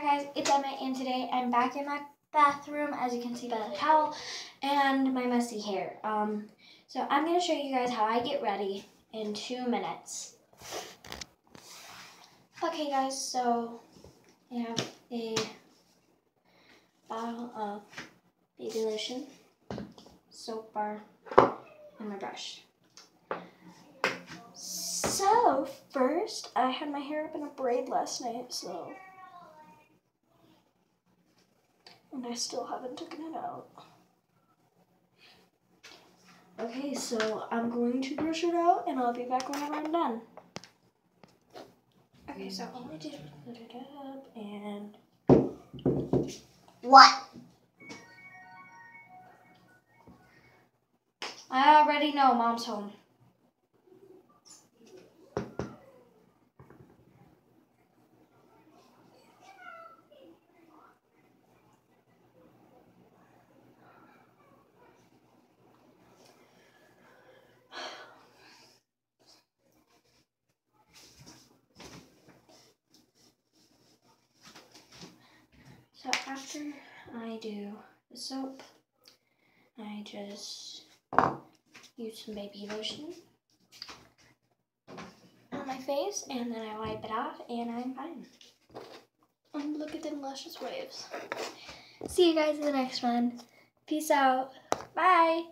Hi guys, it's Emma and today I'm back in my bathroom as you can see by the towel and my messy hair. Um, so I'm going to show you guys how I get ready in two minutes. Okay guys, so I have a bottle of baby lotion, soap bar, and my brush. So first, I had my hair up in a braid last night, so and I still haven't taken it out. Okay, so I'm going to brush it out and I'll be back whenever I'm done. Okay, so all I did was put it up and... What? I already know mom's home. So after I do the soap, I just use some baby lotion on my face and then I wipe it off and I'm fine. And look at them luscious waves. See you guys in the next one. Peace out. Bye.